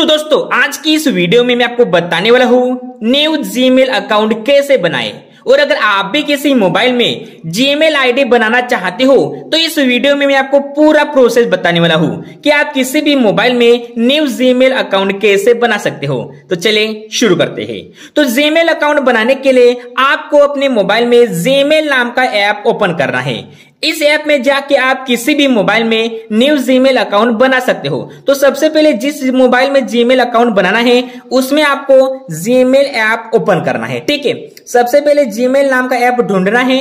तो दोस्तों, आज की इस वीडियो में मैं आपको बताने वाला हूँ न्यू जीमेल अकाउंट कैसे बनाए। और अगर आप भी किसी मोबाइल में जीमेल आईडी बनाना चाहते हो तो इस वीडियो में मैं आपको पूरा प्रोसेस बताने वाला हूँ कि आप किसी भी मोबाइल में न्यू जीमेल अकाउंट कैसे बना सकते हो। तो चले, शुरू करते हैं। तो जीमेल अकाउंट बनाने के लिए आपको अपने मोबाइल में जीमेल नाम का ऐप ओपन करना है। इस ऐप में जाके आप किसी भी मोबाइल में न्यू जीमेल अकाउंट बना सकते हो। तो सबसे पहले जिस मोबाइल में जीमेल अकाउंट बनाना है, उसमें आपको जीमेल ऐप ओपन करना है, ठीक है? सबसे पहले जीमेल नाम का ऐप ढूंढना है,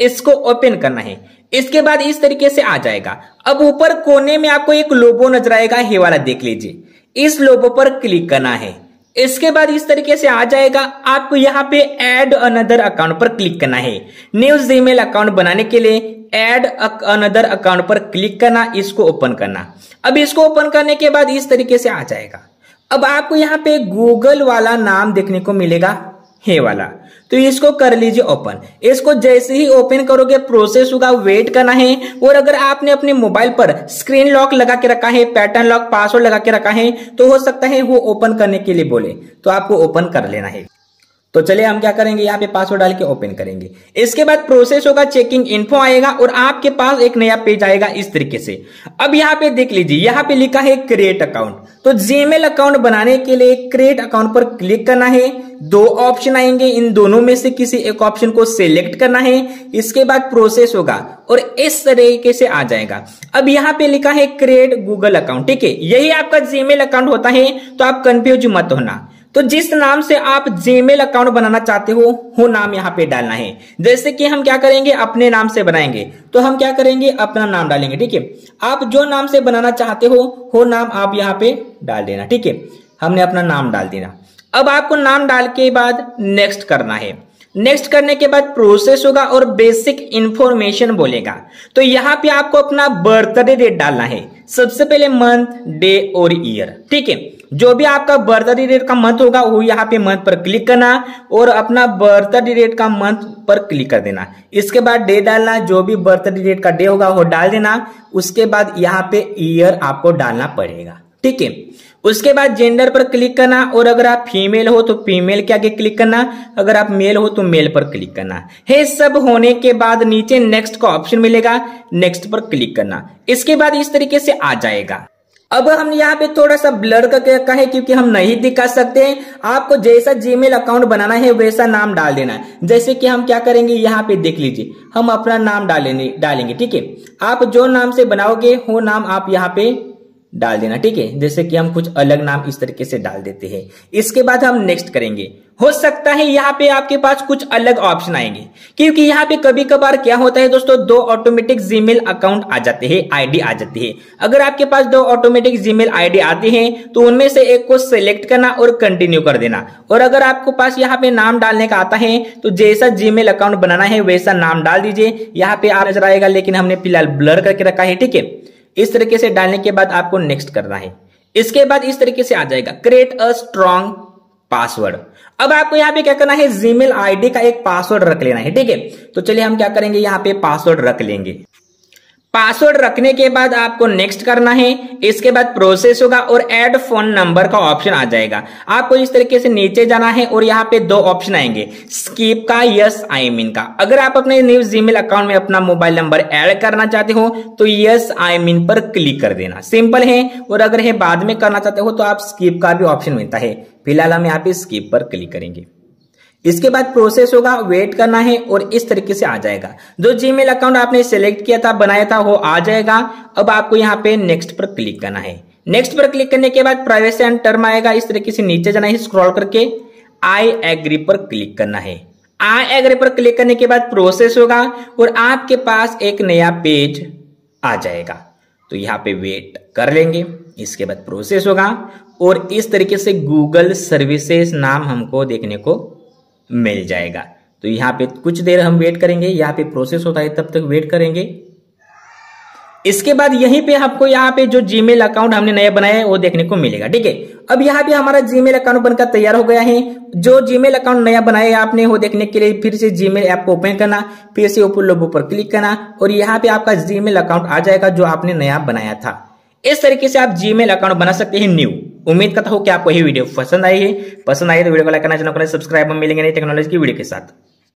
इसको ओपन करना है। इसके बाद इस तरीके से आ जाएगा। अब ऊपर कोने में आपको एक लोबो नज़र आएगा हे वाला देख लीजिए। इस लोबो पर क्लिक करना है। इसके बाद इस तरीके से आ जाएगा, आपको यहाँ पे एड अनदर अकाउंट पर क्लिक करना है। न्यू जीमेल अकाउंट बनाने के लिए एड अनदर अकाउंट पर क्लिक करना, इसको ओपन करना। अब इसको ओपन करने के बाद इस तरीके से आ जाएगा। अब आपको यहाँ पे गूगल वाला नाम देखने को मिलेगा। हे वाला। तो इसको कर लीजिए ओपन। इसको जैसे ही ओपन करोगे प्रोसेस होगा वेट करना है। और अगर आपने अपने मोबाइल पर स्क्रीन लॉक लगा के रखा है पैटर्न लॉक पासवर्ड लगा के रखा है तो हो सकता है वो ओपन करने के लिए बोले। तो आपको ओपन कर लेना है। तो चलिए हम क्या करेंगे? यहाँ पे पासवर्ड डाल के ओपन करेंगे। इसके बाद प्रोसेस होगा चेकिंग इन्फो आएगा और आपके पास एक नया पेज आएगा इस तरीके से। अब यहाँ पे देख लीजिए, यहाँ पे लिखा है क्रिएट अकाउंट तो जीमेल अकाउंट बनाने के लिए क्रिएट अकाउंट पर क्लिक करना है। दो ऑप्शन आएँगे, इन दोनों में से किसी एक ऑप्शन को सिलेक्ट करना है। इसके बाद प्रोसेस होगा और इस तरीके से आ जाएगा। अब यहाँ पे लिखा है क्रिएट गूगल अकाउंट ठीक है? यही आपका जीमेल अकाउंट होता है तो आप कंफ्यूज मत होना। तो जिस नाम से आप जीमेल अकाउंट बनाना चाहते हो, वो नाम यहाँ पे डालना है। जैसे कि हम क्या करेंगे? अपने नाम से बनाएँगे। तो हम क्या करेंगे? अपना नाम डालेंगे, ठीक है? आप जो नाम से बनाना चाहते हो, वो नाम आप यहाँ पे डाल देना, ठीक है? हमने अपना नाम डाल देना। अब आपको नाम डाल के बाद नेक्स्ट करना है। नेक्स्ट करने के बाद प्रोसेस होगा और बेसिक इंफॉर्मेशन बोलेगा। तो यहाँ पे आपको अपना बर्थडे डेट डालना है। सबसे पहले मंथ डे और ईयर ठीक है? जो भी आपका बर्थडे डेट का मंथ होगा, वो यहाँ पे मंथ पर क्लिक करना और अपना बर्थडे डेट का मंथ पर क्लिक कर देना। इसके बाद डे डालना, जो भी बर्थडे डेट का डे होगा, वो डाल देना। उसके बाद यहाँ पे ईयर आपको डालना पड़ेगा। ठीक है? उसके बाद जेंडर पर क्लिक करना और अगर आप फीमेल हो तो फीमेल के आगे क्लिक करना, अगर आप मेल हो तो मेल पर क्लिक करना। है, सब होने के बाद नीचे नेक्स्ट का ऑप्शन मिलेगा नेक्स्ट पर क्लिक करना। इसके बाद इस तरीके से आ जाएगा। अब हम यहाँ पे थोड़ा सा ब्लर रखा है क्योंकि हम नहीं दिखा सकते। हैं आपको जैसा जीमेल अकाउंट बनाना है, वैसा नाम डाल देना। है जैसे कि हम क्या करेंगे, यहाँ पे देख लीजिए। हम अपना नाम डालेंगे डालेंगे, ठीक है? आप जो नाम से बनाओगे, वो नाम आप यहाँ पे डाल देना, ठीक है? जैसे कि हम कुछ अलग नाम इस तरीके से डाल देते हैं। इसके बाद हम नेक्स्ट करेंगे। हो सकता है यहाँ पे आपके पास कुछ अलग ऑप्शन आएँगे। क्योंकि यहाँ पे कभी कभार क्या होता है दोस्तों, दो ऑटोमेटिक जीमेल अकाउंट आ जाते हैं आईडी आ जाती है। अगर आपके पास दो ऑटोमेटिक जीमेल आईडी आते हैं तो उनमें से एक को सिलेक्ट करना और कंटिन्यू कर देना। और अगर आपके पास यहाँ पे नाम डालने का आता है तो जैसा जीमेल अकाउंट बनाना है, वैसा नाम डाल दीजिए। यहाँ पे आ नज़र आएगा लेकिन हमने फ़िलहाल ब्लर करके रखा है, ठीक है? इस तरीके से डालने के बाद आपको नेक्स्ट करना है। इसके बाद इस तरीके से आ जाएगा। क्रिएट अ स्ट्रॉन्ग पासवर्ड अब आपको यहाँ पे क्या करना है? जीमेल आईडी का एक पासवर्ड रख लेना है, ठीक है? तो चलिए हम क्या करेंगे? यहाँ पे पासवर्ड रख लेंगे। पासवर्ड रखने के बाद आपको नेक्स्ट करना है, इसके बाद प्रोसेस होगा और ऐड फ़ोन नंबर का ऑप्शन आ जाएगा। आपको इस तरीके से नीचे जाना है और यहाँ पे दो ऑप्शन आएँगे। स्कीप का यस आई मीन का। अगर आप अपने न्यू जीमेल अकाउंट में अपना मोबाइल नंबर ऐड करना चाहते हो तो यस आई मीन पर क्लिक कर देना। सिंपल है, और अगर है बाद में करना चाहते हो तो आप स्कीप का भी ऑप्शन मिलता है। फ़िलहाल हम यहाँ पे स्कीप पर क्लिक करेंगे। इसके बाद प्रोसेस होगा वेट करना है और इस तरीके से आ जाएगा। जो जीमेल अकाउंट आपने सेलेक्ट किया था, बनाया था, वो आ जाएगा। अब आपको यहाँ पे नेक्स्ट पर क्लिक करना है। नेक्स्ट पर क्लिक करने के बाद प्राइवेसी एंड टर्म आएगा। इस तरीके से नीचे जाना है स्क्रॉल करके आई एग्री पर क्लिक करना है। आई एग्री पर क्लिक करने के बाद प्रोसेस होगा और आपके पास एक नया पेज आ जाएगा। तो यहाँ पे वेट कर लेंगे। इसके बाद प्रोसेस होगा और इस तरीके से गूगल सर्विसेज़ नाम हमको देखने को मिल जाएगा। तो यहाँ पे कुछ देर हम वेट करेंगे, यहाँ पे प्रोसेस होता है, तब तक वेट करेंगे। इसके बाद यहीं पे आपको यहाँ पे जो जीमेल अकाउंट हमने नया बनाया है, वो देखने को मिलेगा, ठीक है? अब यहाँ पे हमारा जीमेल अकाउंट बनकर तैयार हो गया है। जो जीमेल अकाउंट नया बनाया है आपने, वो देखने के लिए फिर से जीमेल ऐप को ओपन करना, फिर से ऊपर लोगों पर क्लिक करना और यहाँ पे आपका जीमेल अकाउंट आ जाएगा जो आपने नया बनाया था। इस तरीके से आप जीमेल अकाउंट बना सकते हैं न्यू उम्मीद करता हूँ कि आपको ये वीडियो पसंद आई है। पसंद आई तो वीडियो को लाइक करना, चैनल को सब्सक्राइब मिलेंगे नई टेक्नोलॉजी की वीडियो के साथ।